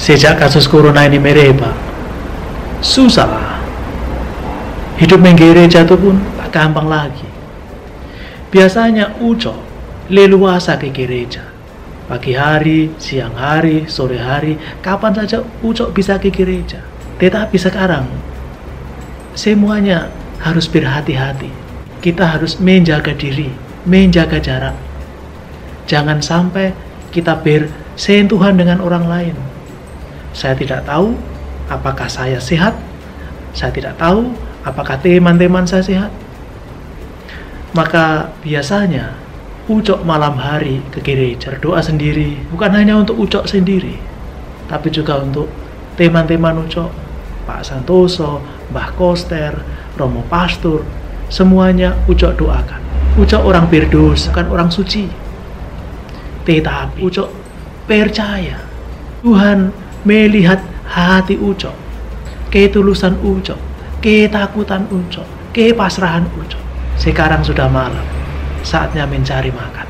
sejak kasus corona ini merebak, susah. Hidup di gereja itu pun tak gampang lagi. Biasanya uco leluasa ke gereja. Pagi hari, siang hari, sore hari, kapan saja uco bisa ke gereja. Tetapi sekarang, semuanya harus berhati-hati. Kita harus menjaga diri, menjaga jarak. Jangan sampai kita bersentuhan dengan orang lain. Saya tidak tahu apakah saya sehat, saya tidak tahu apakah teman-teman saya sehat. Maka biasanya Ucok malam hari ke gereja berdoa sendiri, bukan hanya untuk Ucok sendiri, tapi juga untuk teman-teman Ucok, Pak Santoso, Mbah Koster, Romo Pastur, semuanya Ucok doakan. Ucok orang berdosa, bukan orang suci. Tetapi Ucok percaya Tuhan melihat hati Ucok, ketulusan Ucok, ketakutan Ucok, kepasrahan Ucok. Sekarang sudah malam saatnya mencari makan.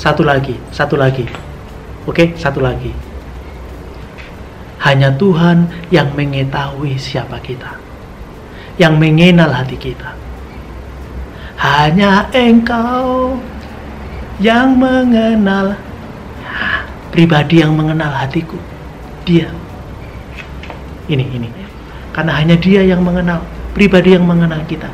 Satu lagi, satu lagi. Oke, satu lagi. Hanya Tuhan yang mengetahui siapa kita. Yang mengenal hati kita. Hanya Engkau yang mengenal pribadi yang mengenal hatiku. Dia. Ini, ini. Karena hanya dia yang mengenal pribadi yang mengenal kita.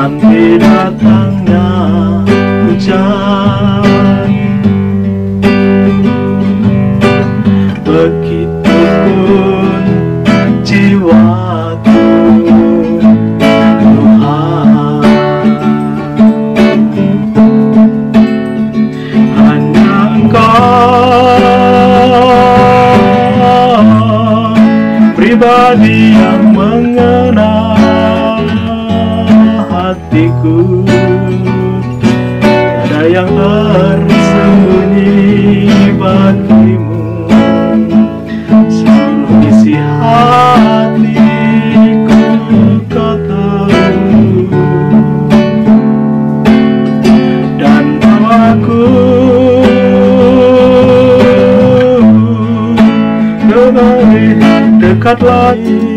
Nanti datangnya hujan. Begitupun jiwaku Tuhan. Hanya engkau pribadi hatiku. Ada yang tersembunyi bagimu. Seluruh isi hatiku kau tahu. Dan aku lebih dekat lagi